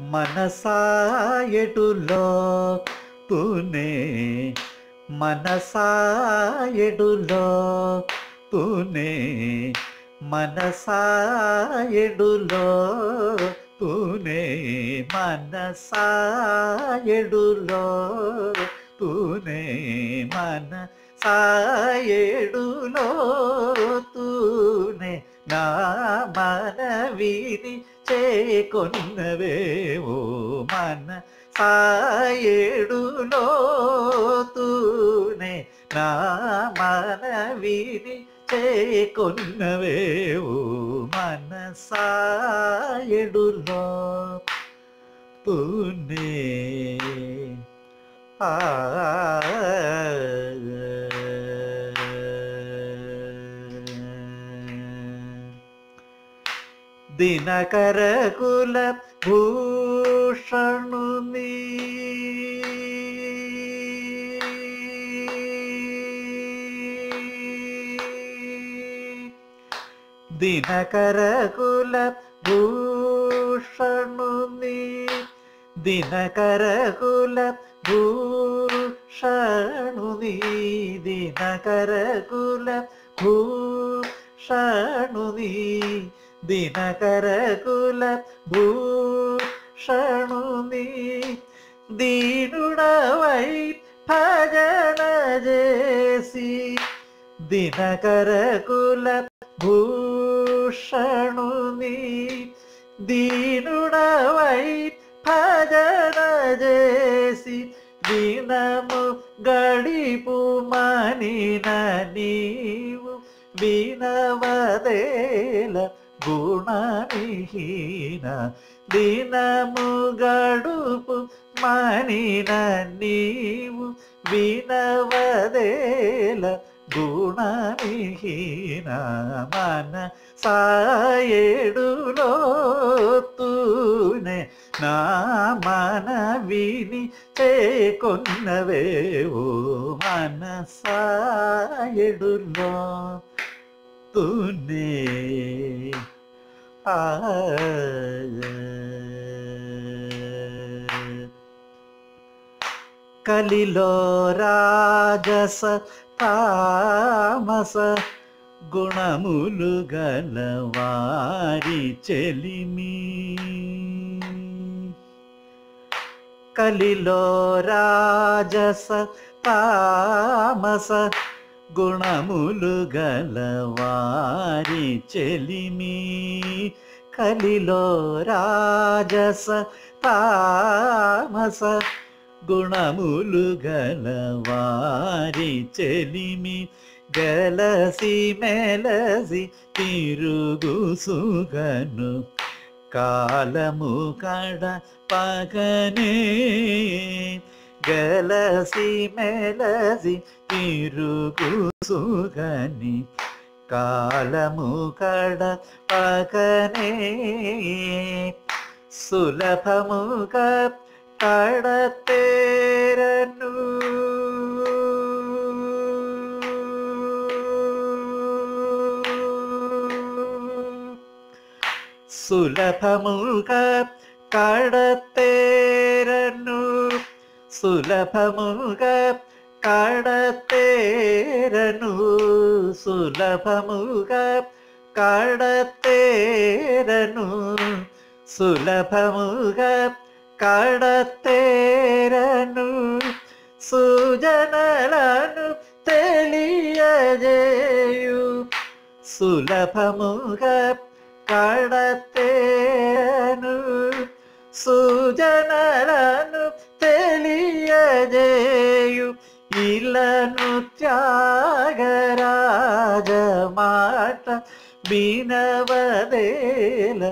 మనసాయడులో తూనే? మనసాయడులో తూనే? మనసాయడులో తూనే? మనసాయడులో తూనే? మన సాయడులో తూనే? నా మనవిని చేకొన్నవేవో మన సాయేడులో తూనే నా మనవిని చేకొన్నవేవో మన సాయేడులో తూనే ఆ దినకర కుల భూషణుని దినకర కుల భూషణుని దినకర కుల భూషణుని దినకర కుల భూషణుని ദിനകരകുല ഭൂഷണു നീ ദീനുടവൈ ഭജന ജേസി ദിനകരകുല ഭൂഷണു നീ ദീനുടവൈ ഭജന ജേസി ദിനമു ഗടിപു മനിന നീവു വിനവദേല గుణనిహీన దినము గడుపు మనిన నీవు వినవదేల గుణనిహీన మన సాయేడులో తూనే నా మన విని చేకొన్నవేవో మన సాయేడులో తూనే ఆ కలిలో రాజస తామస గుణములు గలవారి చెలిమి కలిలో రాజస తామస గుణములు గలవారి చెలిమి కలిలో రాజస తామస గుణములు గలవారి చెలిమి గలసి మెలసి తిరుగు సుగను కాలము కడ పగనే గలసి మెలసి తిరుగు సుగని కాలము కడ పగనే సులభముగా കടത്തേരനു സുലഭമുക കടത്തേരനു സുലഭമുക കടത്തേരനു. സുലഭമുക കടത്തേരനു. സുലഭമുക കടത്തേരനു. സുജനലനു തെളിയജേയു സുലഭമുക കടത്തേനു സുജനലനു వేల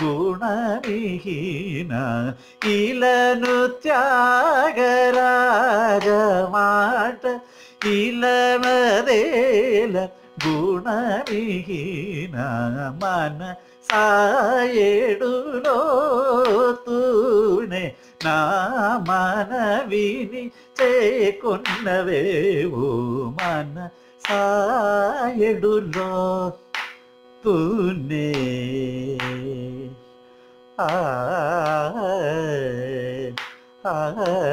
ಗುಣವಿಹೀನ ಇಲನು ತ್ಯಾಗರಾಜ ಮಾಟ ಇಲನದೇಲ ಗುಣವಿಹೀನ ಮನ ಸಾಯೇಡು ನೋತೂನೆ నా మనవిని చేకున్నవేవు మన సాయడులో तूने आ, आ, आ, आ, आ, आ, आ